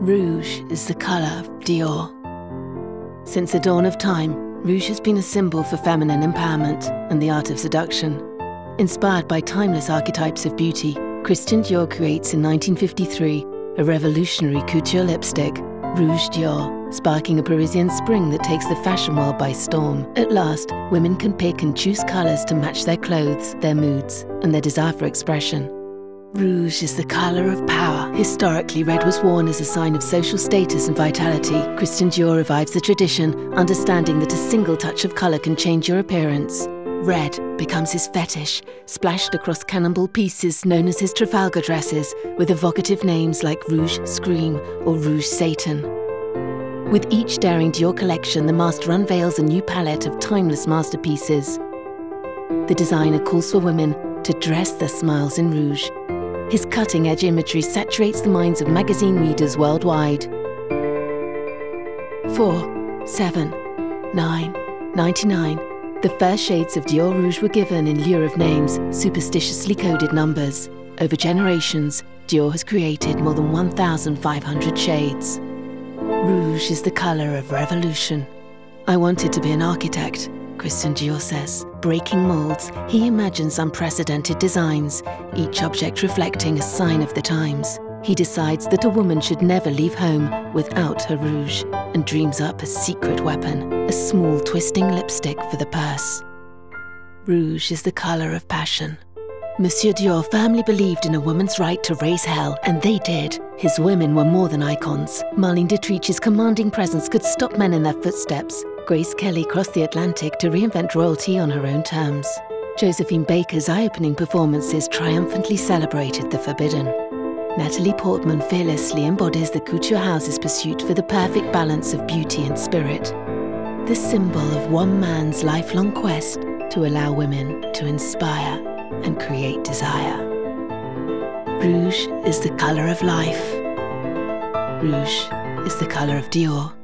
Rouge is the colour of Dior. Since the dawn of time, rouge has been a symbol for feminine empowerment and the art of seduction. Inspired by timeless archetypes of beauty, Christian Dior creates in 1953 a revolutionary couture lipstick, Rouge Dior, sparking a Parisian spring that takes the fashion world by storm. At last, women can pick and choose colours to match their clothes, their moods, and their desire for expression. Rouge is the colour of power. Historically, red was worn as a sign of social status and vitality. Christian Dior revives the tradition, understanding that a single touch of colour can change your appearance. Red becomes his fetish, splashed across cannonball pieces known as his Trafalgar dresses, with evocative names like Rouge Scream or Rouge Satan. With each daring Dior collection, the master unveils a new palette of timeless masterpieces. The designer calls for women to dress their smiles in rouge his cutting edge imagery saturates the minds of magazine readers worldwide. 4, 7, 9, 99. The first shades of Dior Rouge were given in lieu of names, superstitiously coded numbers. Over generations, Dior has created more than 1,500 shades. Rouge is the colour of revolution. I wanted to be an architect, Christian Dior says. Breaking molds, he imagines unprecedented designs, each object reflecting a sign of the times. He decides that a woman should never leave home without her rouge and dreams up a secret weapon, a small twisting lipstick for the purse. Rouge is the colour of passion. Monsieur Dior firmly believed in a woman's right to raise hell, and they did. His women were more than icons. Marlene Dietrich's commanding presence could stop men in their footsteps, Grace Kelly crossed the Atlantic to reinvent royalty on her own terms. Josephine Baker's eye opening performances triumphantly celebrated the forbidden. Natalie Portman fearlessly embodies the couture house's pursuit for the perfect balance of beauty and spirit. The symbol of one man's lifelong quest to allow women to inspire and create desire. Rouge is the colour of life. Rouge is the colour of Dior.